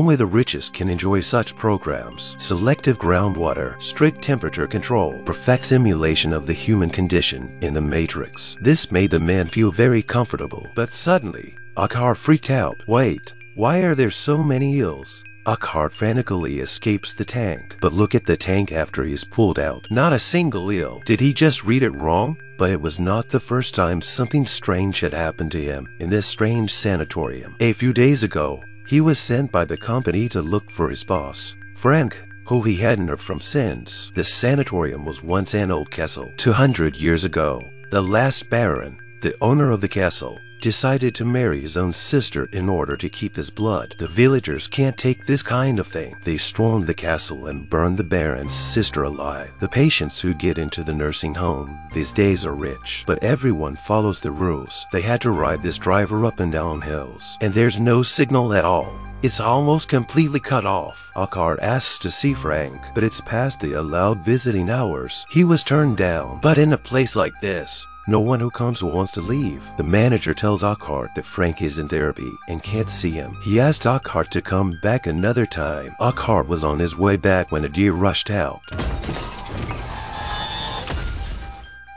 Only the richest can enjoy such programs. Selective groundwater, strict temperature control, perfect simulation of the human condition in the Matrix. This made the man feel very comfortable. But suddenly, Akar freaked out. Wait, why are there so many eels? Akar frantically escapes the tank. But look at the tank after he's pulled out. Not a single eel. Did he just read it wrong? But it was not the first time something strange had happened to him in this strange sanatorium. A few days ago, he was sent by the company to look for his boss, Frank, who he hadn't heard from since. The sanatorium was once an old castle. 200 years ago, the last baron, the owner of the castle, decided to marry his own sister in order to keep his blood. The villagers can't take this kind of thing. They stormed the castle and burned the baron's sister alive. The patients who get into the nursing home these days are rich, but everyone follows the rules. They had to ride this driver up and down hills, and there's no signal at all. It's almost completely cut off. Akar asks to see Frank, but it's past the allowed visiting hours. He was turned down. But in a place like this, no one who comes wants to leave. The manager tells Akart that Frank is in therapy and can't see him. He asked Akart to come back another time. Akart was on his way back when a deer rushed out.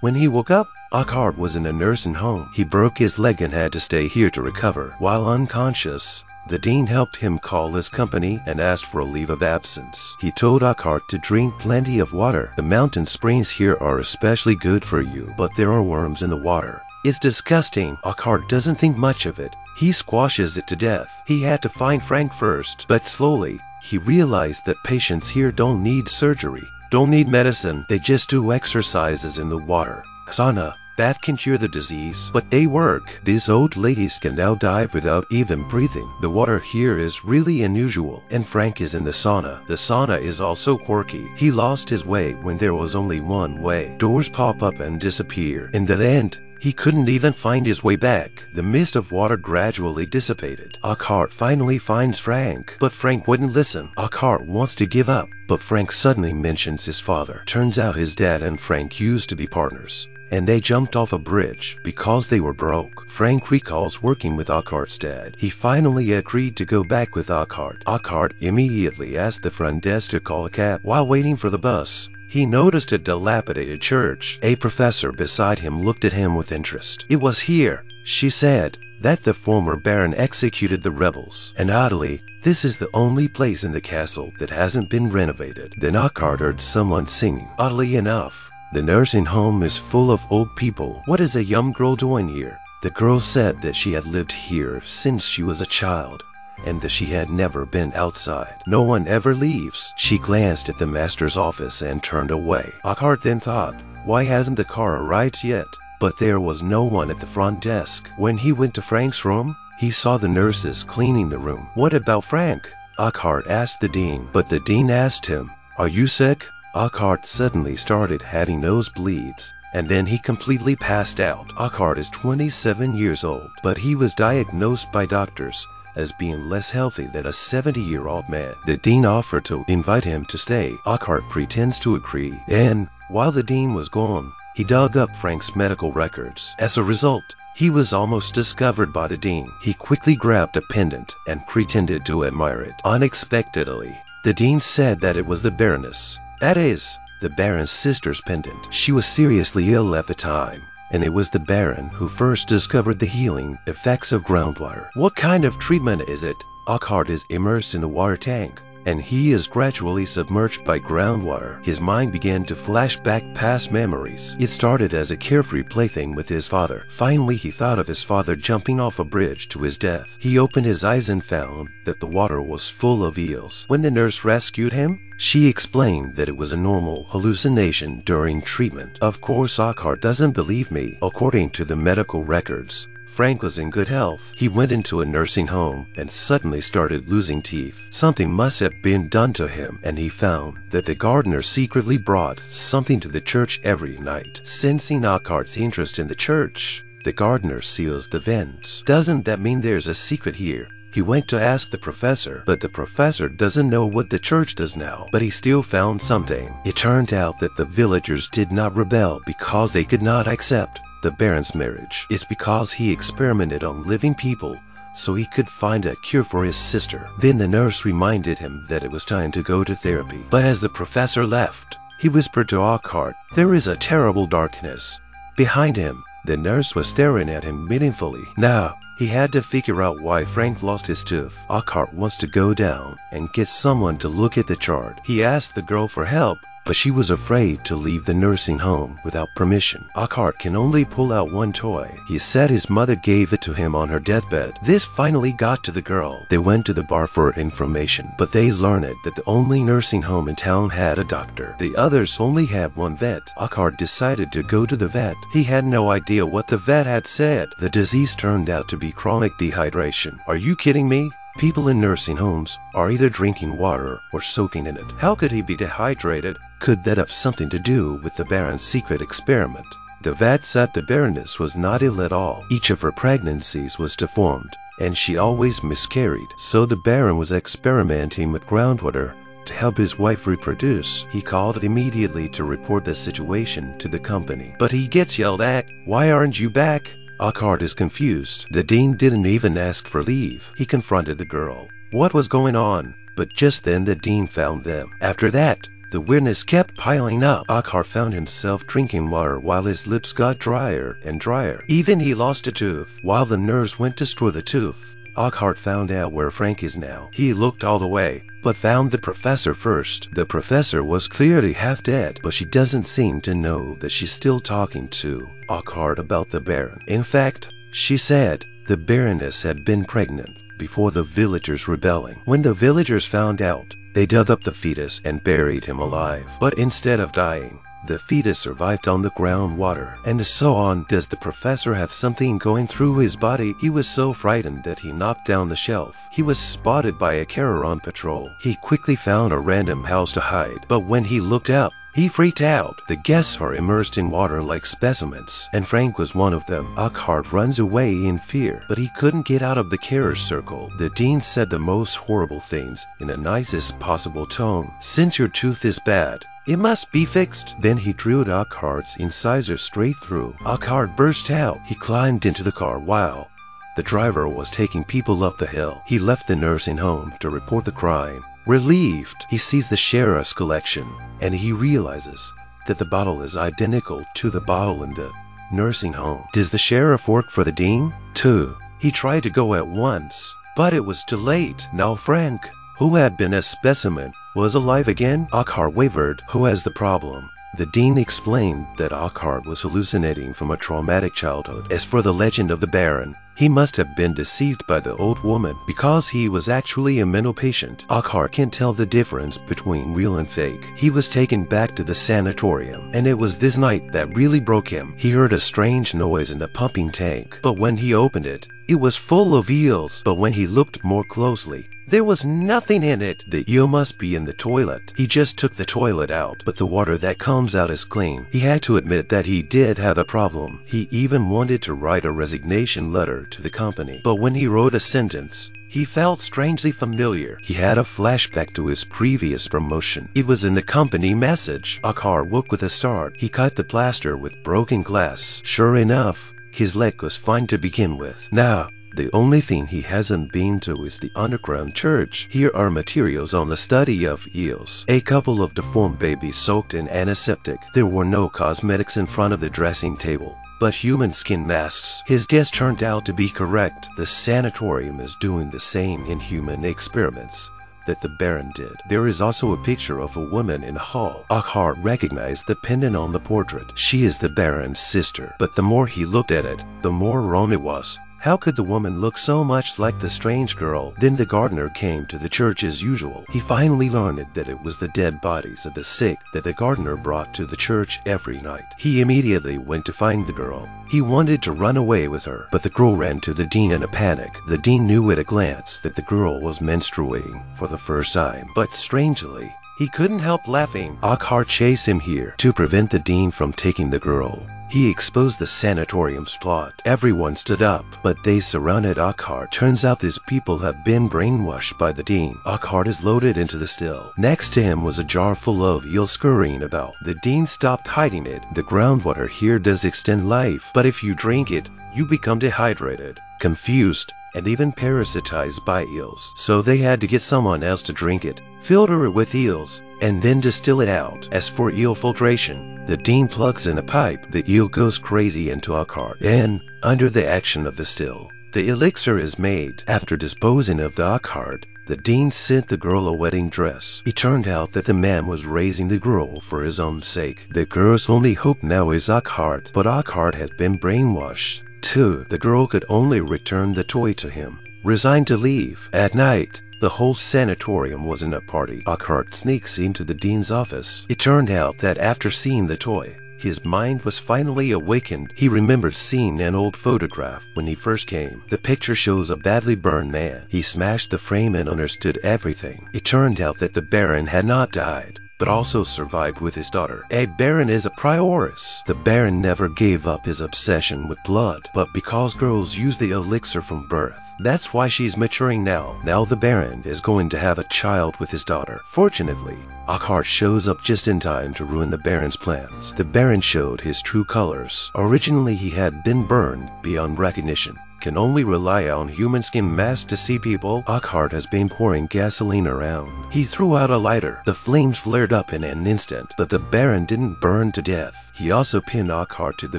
When he woke up, Akart was in a nursing home. He broke his leg and had to stay here to recover. While unconscious, the dean helped him call his company and asked for a leave of absence. He told Akart to drink plenty of water. The mountain springs here are especially good for you, but there are worms in the water. It's disgusting. Akart doesn't think much of it. He squashes it to death. He had to find Frank first, but slowly, he realized that patients here don't need surgery, don't need medicine. They just do exercises in the water. Sauna, that can cure the disease, but they work. These old ladies can now dive without even breathing. The water here is really unusual, and Frank is in the sauna. The sauna is also quirky. He lost his way when there was only one way. Doors pop up and disappear. In the end, he couldn't even find his way back. The mist of water gradually dissipated. Akart finally finds Frank, but Frank wouldn't listen. Akart wants to give up, but Frank suddenly mentions his father. Turns out his dad and Frank used to be partners and they jumped off a bridge because they were broke. Frank recalls working with Akart's dad. He finally agreed to go back with Akart. Akart immediately asked the front desk to call a cab. While waiting for the bus, he noticed a dilapidated church. A professor beside him looked at him with interest. It was here, she said, that the former baron executed the rebels. And oddly, this is the only place in the castle that hasn't been renovated. Then Akart heard someone singing. Oddly enough, the nursing home is full of old people. What is a young girl doing here? The girl said that she had lived here since she was a child and that she had never been outside. No one ever leaves. She glanced at the master's office and turned away. Akart then thought, why hasn't the car arrived yet? But there was no one at the front desk. When he went to Frank's room, he saw the nurses cleaning the room. What about Frank? Akart asked the dean, but the dean asked him, Are you sick? Akart suddenly started having nosebleeds, and then he completely passed out. Akart is 27 years old, but he was diagnosed by doctors as being less healthy than a 70-year-old man. The dean offered to invite him to stay. Akart pretends to agree, and while the dean was gone, he dug up Frank's medical records. As a result, he was almost discovered by the dean. He quickly grabbed a pendant and pretended to admire it. Unexpectedly, the dean said that it was the Baroness, that is, the Baron's sister's pendant. She was seriously ill at the time, and it was the Baron who first discovered the healing effects of groundwater. What kind of treatment is it? Ockhart is immersed in the water tank, and he is gradually submerged by groundwater. His mind began to flash back past memories. It started as a carefree plaything with his father. Finally, he thought of his father jumping off a bridge to his death. He opened his eyes and found that the water was full of eels. When the nurse rescued him, she explained that it was a normal hallucination during treatment. Of course, Akart doesn't believe me. According to the medical records, Frank was in good health. He went into a nursing home and suddenly started losing teeth. Something must have been done to him, and he found that the gardener secretly brought something to the church every night. Sensing Akart's interest in the church, the gardener seals the vents. Doesn't that mean there's a secret here? He went to ask the professor, but the professor doesn't know what the church does now. But he still found something. It turned out that the villagers did not rebel because they could not accept the Baron's marriage. It's because he experimented on living people so he could find a cure for his sister. Then the nurse reminded him that it was time to go to therapy. But as the professor left, he whispered to Ockart, There is a terrible darkness. Behind him, the nurse was staring at him meaningfully. Now, he had to figure out why Frank lost his tooth. Ockart wants to go down and get someone to look at the chart. He asked the girl for help, but she was afraid to leave the nursing home without permission. Ockart can only pull out one toy. He said his mother gave it to him on her deathbed. This finally got to the girl. They went to the bar for information, but they learned that the only nursing home in town had a doctor. The others only had one vet. Ockart decided to go to the vet. He had no idea what the vet had said. The disease turned out to be chronic dehydration. Are you kidding me? People in nursing homes are either drinking water or soaking in it. How could he be dehydrated? Could that have something to do with the Baron's secret experiment? The vet said the Baroness was not ill at all. Each of her pregnancies was deformed, and she always miscarried. So the Baron was experimenting with groundwater to help his wife reproduce. He called immediately to report the situation to the company. But he gets yelled at, Why aren't you back? Ockart is confused. The dean didn't even ask for leave. He confronted the girl. What was going on? But just then the dean found them. After that, the weirdness kept piling up. Ockart found himself drinking water while his lips got drier and drier. Even he lost a tooth. While the nurse went to store the tooth, Ockart found out where Frank is now. He looked all the way, but found the professor first. The professor was clearly half dead, but she doesn't seem to know that she's still talking to Ockart about the Baron. In fact, she said the Baroness had been pregnant before the villagers rebelling. When the villagers found out, they dug up the fetus and buried him alive. But instead of dying, the fetus survived on the groundwater, and so on. Does the professor have something going through his body? He was so frightened that he knocked down the shelf. He was spotted by a carer on patrol. He quickly found a random house to hide, but when he looked out, he freaked out. The guests are immersed in water like specimens, and Frank was one of them. Ockart runs away in fear, but he couldn't get out of the carer's circle. The dean said the most horrible things in the nicest possible tone. Since your tooth is bad, it must be fixed. Then he drilled Ockhart's incisor straight through. Ockart burst out. He climbed into the car while the driver was taking people up the hill. He left the nursing home to report the crime. Relieved, he sees the sheriff's collection and he realizes that the bottle is identical to the bottle in the nursing home. Does the sheriff work for the dean? Two. He tried to go at once, but it was too late. Now Frank, who had been a specimen, was alive again. Akhar wavered. Who has the problem? The dean explained that Ockart was hallucinating from a traumatic childhood. As for the legend of the Baron, he must have been deceived by the old woman because he was actually a mental patient. Ockart can't tell the difference between real and fake. He was taken back to the sanatorium, and it was this night that really broke him. He heard a strange noise in the pumping tank, but when he opened it, it was full of eels. But when he looked more closely, there was nothing in it. The eel must be in the toilet. He just took the toilet out, but the water that comes out is clean. He had to admit that he did have a problem. He even wanted to write a resignation letter to the company. But when he wrote a sentence, he felt strangely familiar. He had a flashback to his previous promotion. It was in the company message. Ockart woke with a start. He cut the plaster with broken glass. Sure enough, his leg was fine to begin with. Now, the only thing he hasn't been to is the underground church. Here are materials on the study of eels. A couple of deformed babies soaked in antiseptic. There were no cosmetics in front of the dressing table but human skin masks. His guess turned out to be correct. The sanatorium is doing the same inhuman experiments that the Baron did. There is also a picture of a woman in a hall. Ockart recognized the pendant on the portrait. She is the Baron's sister, but the more he looked at it, the more wrong it was. How could the woman look so much like the strange girl? Then the gardener came to the church as usual. He finally learned that it was the dead bodies of the sick that the gardener brought to the church every night. He immediately went to find the girl. He wanted to run away with her, but the girl ran to the dean in a panic. The dean knew at a glance that the girl was menstruating for the first time, but strangely, he couldn't help laughing. Ockart chased him here to prevent the dean from taking the girl. He exposed the sanatorium's plot. Everyone stood up, but they surrounded Ockart. Turns out these people have been brainwashed by the dean. Ockart is loaded into the still. Next to him was a jar full of eels scurrying about. The dean stopped hiding it. The groundwater here does extend life, but if you drink it, you become dehydrated. Confused, and even parasitized by eels. So they had to get someone else to drink it, filter it with eels, and then distill it out. As for eel filtration, the dean plugs in a pipe, the eel goes crazy into Ockhardt, and, under the action of the still, the elixir is made. After disposing of the Ockhardt, the dean sent the girl a wedding dress. It turned out that the man was raising the girl for his own sake. The girl's only hope now is Ockhardt, but Ockhardt has been brainwashed. Two, the girl could only return the toy to him. Resigned to leave. At night, the whole sanatorium was in a party. Ockhardt sneaks into the dean's office. It turned out that after seeing the toy, his mind was finally awakened. He remembered seeing an old photograph when he first came. The picture shows a badly burned man. He smashed the frame and understood everything. It turned out that the Baron had not died but also survived with his daughter. A Baron is a prioress. The Baron never gave up his obsession with blood, but because girls use the elixir from birth, that's why she's maturing now. Now the Baron is going to have a child with his daughter. Fortunately, Ockhardt shows up just in time to ruin the Baron's plans. The Baron showed his true colors. Originally he had been burned beyond recognition can only rely on human skin masks to see people, Ockhardt has been pouring gasoline around. He threw out a lighter. The flames flared up in an instant, but the Baron didn't burn to death. He also pinned Ockhardt to the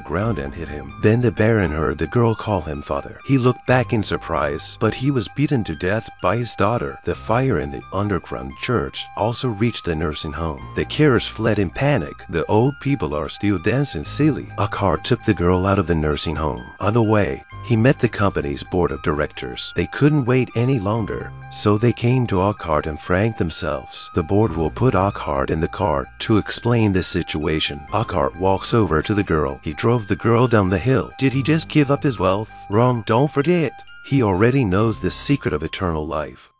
ground and hit him. Then the Baron heard the girl call him father. He looked back in surprise, but he was beaten to death by his daughter. The fire in the underground church also reached the nursing home. The carers fled in panic. The old people are still dancing silly. Ockhardt took the girl out of the nursing home. On the way, he met the company's board of directors. They couldn't wait any longer, so they came to Ockhart and franked themselves. The board will put Ockhart in the car to explain the situation. Ockhart walks over to the girl. He drove the girl down the hill. Did he just give up his wealth? Wrong, don't forget. He already knows the secret of eternal life.